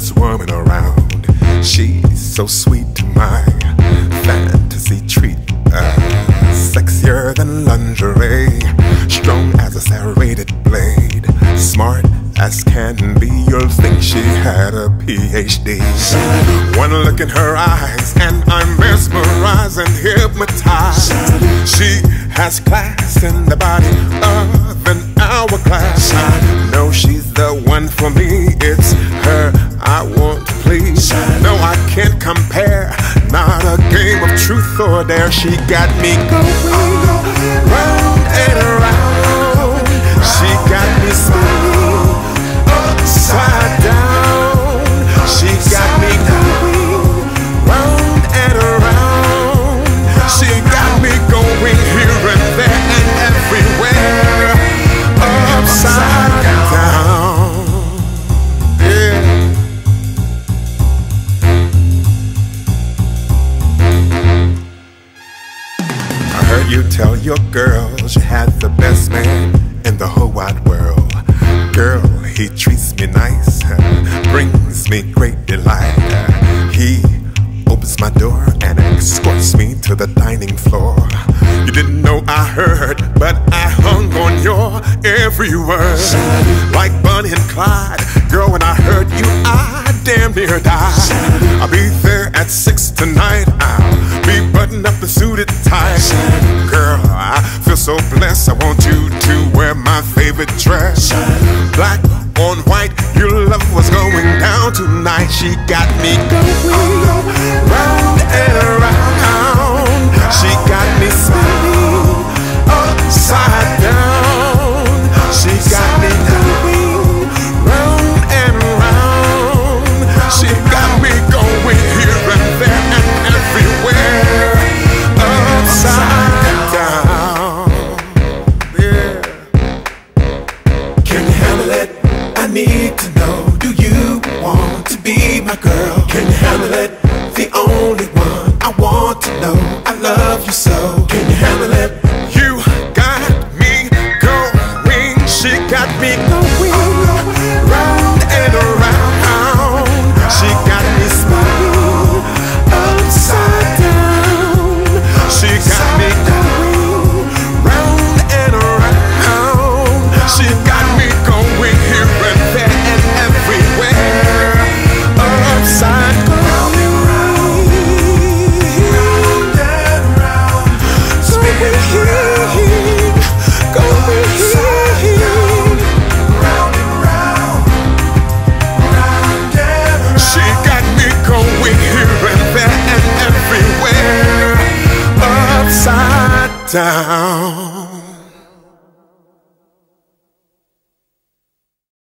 Swimming around, she's so sweet to my fantasy treat. Uh, sexier than lingerie, strong as a serrated blade, smart as can be. You'll think she had a PhD. One look in her eyes, and I'm mesmerized and hypnotized. She has class in the body of can't compare. Not a game of truth or dare. She got me going you tell your girls you had the best man in the whole wide world. Girl, he treats me nice, brings me great delight. He opens my door and escorts me to the dining floor. You didn't know I heard, but I hung on your every word. Like Bonnie and Clyde, girl, when I heard you, I damn near died. I'll be there at six tonight. Suited tight. Girl, I feel so blessed. I want you to wear my favorite dress. Black on white, your love was going down tonight. She got me going so. Down.